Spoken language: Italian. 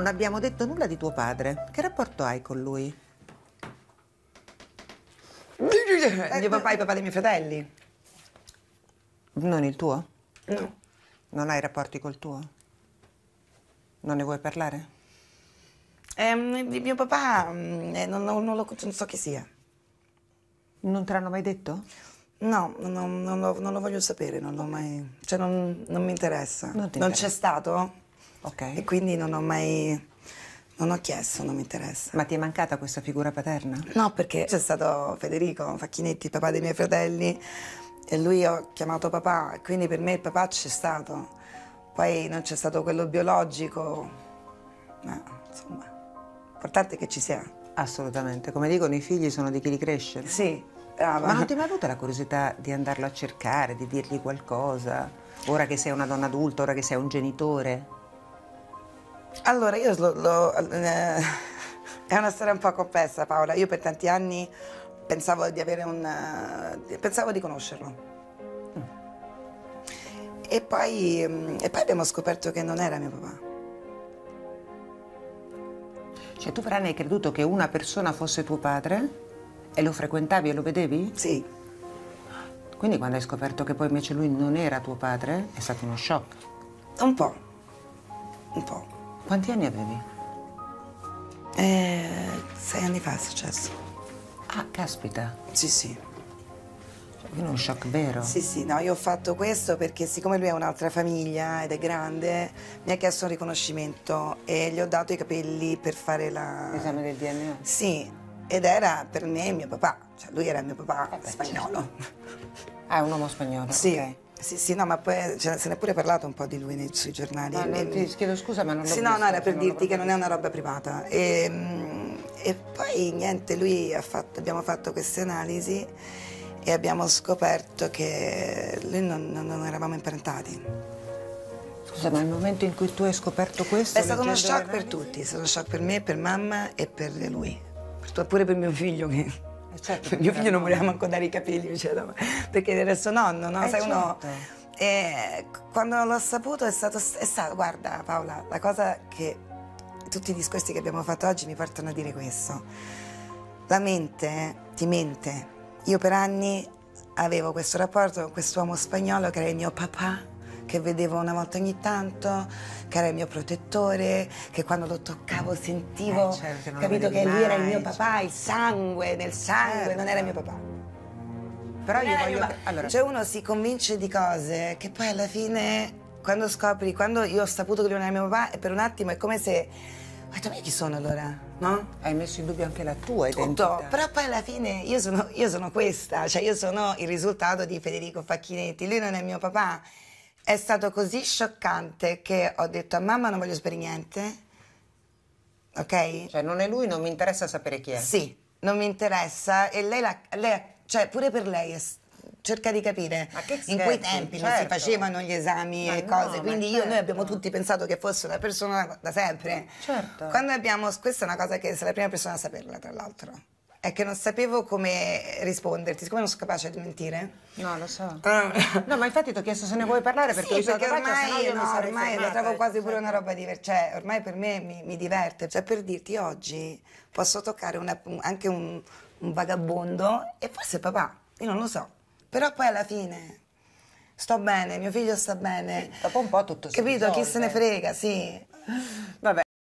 Non abbiamo detto nulla di tuo padre. Che rapporto hai con lui? Mio papà e papà dei miei fratelli. Non il tuo? No. Non hai rapporti col tuo? Non ne vuoi parlare? Ehm, mio papà mm, eh, non, non- non lo- non so chi sia. Non te l'hanno mai detto? No, non, non- non lo, non lo voglio sapere, non l'ho mai. cioè non, non mi interessa. Non c'è stato Ok. e quindi non ho mai. Non ho chiesto, non mi interessa. Ma ti è mancata questa figura paterna? No, perché c'è stato Federico Facchinetti, papà dei miei fratelli, e lui ho chiamato papà, quindi per me il papà c'è stato. Poi non c'è stato quello biologico, ma insomma, l'importante è che ci sia. Assolutamente. Come dicono, i figli sono di chi li cresce. Sì, brava. Ma non ti è mai avuta la curiosità di andarlo a cercare, di dirgli qualcosa? Ora che sei una donna adulta, ora che sei un genitore? Allora, io lo, lo- eh, è una storia un po' complessa, Paola. Io per tanti anni pensavo di avere un. eh, pensavo di conoscerlo. E poi, mm, e poi abbiamo scoperto che non era mio papà. Cioè, tu per anni hai creduto che una persona fosse tuo padre? E lo frequentavi e lo vedevi? Sì, Quindi quando hai scoperto che poi invece lui non era tuo padre, è stato uno shock. un po'. Un po'. Quanti anni avevi? Eh, sei anni fa è successo. Ah, caspita. Sì, sì. Cioè, quindi uno shock vero. Sì, sì, no, io ho fatto questo perché siccome lui ha un'altra famiglia ed è grande, mi ha chiesto un riconoscimento e gli ho dato i capelli per fare la... L'esame del DNA. Sì, ed era per me mio papà, cioè lui era mio papà Eh beh, spagnolo. Ah, è un uomo spagnolo. Sì, ok. Sì, sì, no, ma poi ce- se ne è pure parlato un po' di lui nei, sui giornali. No, non E- ti chiedo scusa, ma non l'ho Sì, no, visto, no, era per l'ho dirti che non è una roba privata. E, mm, e poi niente, lui ha fatto, abbiamo fatto queste analisi e abbiamo scoperto che lui non, non- non eravamo imparentati. Scusa, ma nel momento in cui tu hai scoperto questo... È stato uno shock per tutti, è stato uno shock per me, per mamma e per lui. Per tu- Pure per mio figlio che... Eh, certo, mio figlio non voleva manco dare i capelli, no, perché era il suo nonno, no? Eh, Sai, uno... certo. E quando l'ho saputo è stato, è stato... Guarda Paola, la cosa che tutti i discorsi che abbiamo fatto oggi mi portano a dire questo. La mente ti mente. Io per anni avevo questo rapporto con quest'uomo spagnolo che era il mio papà, che vedevo una volta ogni tanto, che era il mio protettore, che quando lo toccavo sentivo, Eh, certo, capito che lui era il mai, mio papà, il sangue, nel sangue, non era mio papà. Però io Non voglio... Allora, Cioè uno si convince di cose che poi alla fine, quando scopri, quando io ho saputo che lui non era mio papà, per un attimo è come se... Ma tu chi sono allora? No? hai messo in dubbio anche la tua tutto, identità. però poi alla fine io sono, io sono questa, cioè io sono il risultato di Federico Facchinetti, lui non è mio papà. È stato così scioccante che ho detto a mamma non voglio sapere niente, ok? Cioè, non è lui, non mi interessa sapere chi è. Sì, non mi interessa e lei, la, lei cioè pure per lei è cerca di capire. Ma che In quei scherzi, tempi non si certo. facevano gli esami Ma e no, cose, ma quindi io, noi certo. abbiamo tutti pensato che fosse una persona da sempre. Certo. Quando abbiamo, questa è una cosa che sei la prima persona a saperla, tra l'altro. È che non sapevo come risponderti, siccome non sono capace di mentire. No, lo so. No, ma infatti ti ho chiesto se ne vuoi parlare perché sì, perché no ormai, mi no, sarei ormai la trovo quasi pure certo. una roba diversa. Cioè, ormai per me mi, mi diverte. Cioè, per dirti, oggi posso toccare una- un- anche un, un vagabondo e forse papà, io non lo so. Però poi alla fine sto bene, mio figlio sta bene. Dopo un po' tutto si Capito? Chi se ne risolve. frega, sì. Vabbè.